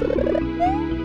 Yeah.